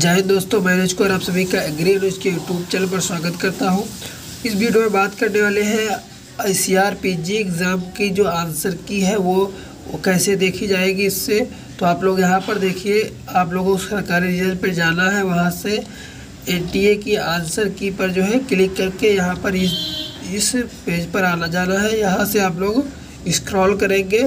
जय दोस्तों, मैं अनुज और आप सभी का एग्री न्यूज़ के यूट्यूब चैनल पर स्वागत करता हूँ। इस वीडियो में बात करने वाले हैं C R P G exam की जो आंसर की है, वो वो कैसे देखी जाएगी इससे। तो आप लोग यहाँ पर देखिए, आप लोगों को सरकारी रिज़ल्ट पर जाना है। वहाँ से ए की आंसर की पर जो है क्लिक करके यहाँ पर इस इस पेज पर आना, जाना है। यहाँ से आप लोग स्क्रॉल करेंगे,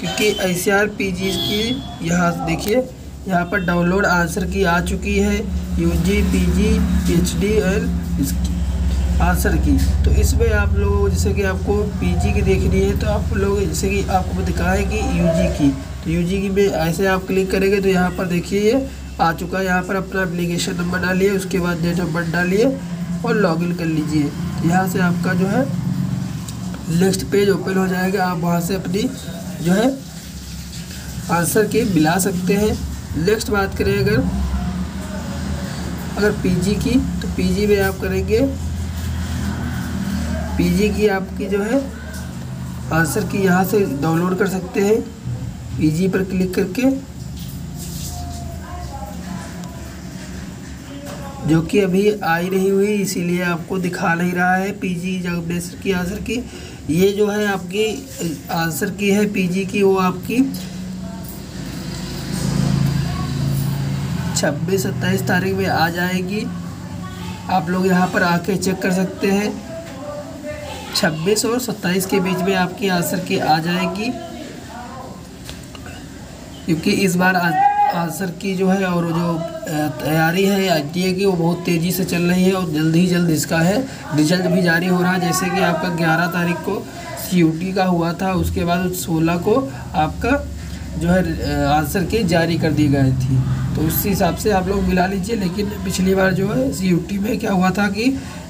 क्योंकि आई सी आर पी जी की यहाँ देखिए यहाँ पर डाउनलोड आंसर की आ चुकी है U G P G H D इसकी आंसर की। तो इसमें आप लोग जैसे कि आपको पी जी की देखनी है तो आप लोग, जैसे कि आपको दिखाए कि यू जी की। तो यू जी की में ऐसे आप क्लिक करेंगे तो यहाँ पर देखिए, ये आ चुका है। यहाँ पर अपना एप्लीकेशन नंबर डालिए, उसके बाद डेट ऑफ़ बर्थ डालिए और लॉगिन कर लीजिए। यहाँ से आपका जो है नेक्स्ट पेज ओपन हो जाएगा। आप वहाँ से अपनी जो है आंसर की मिला सकते हैं। नेक्स्ट बात करें अगर अगर पीजी की तो पीजी में आप करेंगे पीजी की आपकी जो है आंसर की यहाँ से डाउनलोड कर सकते हैं पीजी पर क्लिक करके, जो कि अभी आई नहीं हुई, इसीलिए आपको दिखा नहीं रहा है पीजी जगनेसर की आंसर की ये जो है आपकी आंसर की है पीजी की, वो आपकी छब्बीस, सत्ताईस तारीख में आ जाएगी। आप लोग यहाँ पर आके चेक कर सकते हैं। छब्बीस और सत्ताईस के बीच में आपकी आंसर की आ जाएगी। क्योंकि इस बार आंसर की जो है और जो तैयारी है आई की, वो बहुत तेज़ी से चल रही है और जल्द ही जल्द इसका है, रिज़ल्ट भी जारी हो रहा है। जैसे कि आपका 11 तारीख को सी का हुआ था, उसके बाद 16 को आपका जो है आंसर की जारी कर दी गई थी। तो उस हिसाब से आप लोग मिला लीजिए, लेकिन पिछली बार जो है सी में क्या हुआ था कि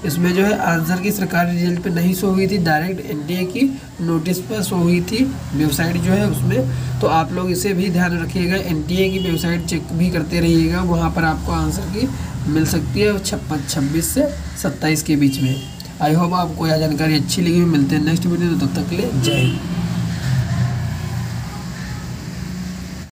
इसमें जो है आंसर की सरकारी रिज़ल्ट पे नहीं सो हुई थी, डायरेक्ट एनडीए की नोटिस पर शो हुई थी वेबसाइट जो है उसमें। तो आप लोग इसे भी ध्यान रखिएगा एनडीए की वेबसाइट चेक भी करते रहिएगा, वहाँ पर आपको आंसर की मिल सकती है छप्पन, छब्बीस से सत्ताईस के बीच में। आई होप आपको यह जानकारी अच्छी लगी, मिलते हैं नेक्स्ट वीडियो तब तक के लिए जय हिंद।